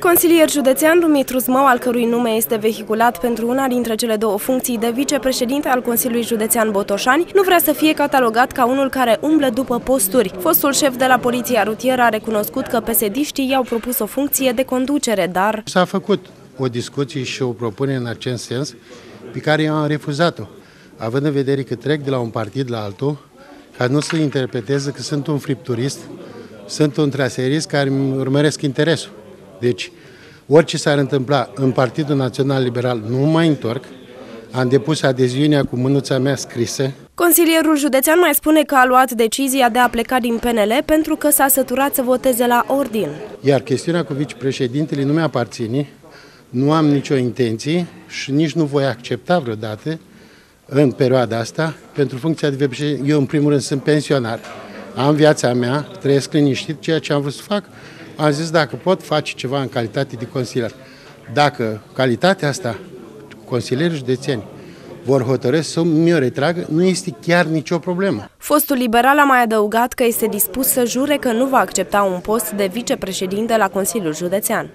Consilier județean Dumitru Zmău, al cărui nume este vehiculat pentru una dintre cele două funcții de vicepreședinte al Consiliului Județean Botoșani, nu vrea să fie catalogat ca unul care umblă după posturi. Fostul șef de la Poliția Rutieră a recunoscut că pesediștii i-au propus o funcție de conducere, dar... S-a făcut o discuție și o propunere în acest sens, pe care eu am refuzat-o, având în vedere că trec de la un partid la altul, ca nu să interpreteze că sunt un fripturist, sunt un traserist care îmi urmăresc interesul. Deci, orice s-ar întâmpla în Partidul Național Liberal, nu mai întorc, am depus adeziunea cu mânuța mea scrisă. Consilierul județean mai spune că a luat decizia de a pleca din PNL pentru că s-a săturat să voteze la ordin. Iar chestiunea cu vicepreședintele nu mi-aparține, nu am nicio intenție și nici nu voi accepta vreodată în perioada asta pentru funcția de vicepreședinte. Eu, în primul rând, sunt pensionar, am viața mea, trăiesc liniștit, ceea ce am vrut să fac, am zis dacă pot face ceva în calitate de consilier. Dacă calitatea asta, consilierii județeni, vor hotărâ să mi-o retragă, nu este chiar nicio problemă. Fostul liberal a mai adăugat că este dispus să jure că nu va accepta un post de vicepreședinte la Consiliul Județean.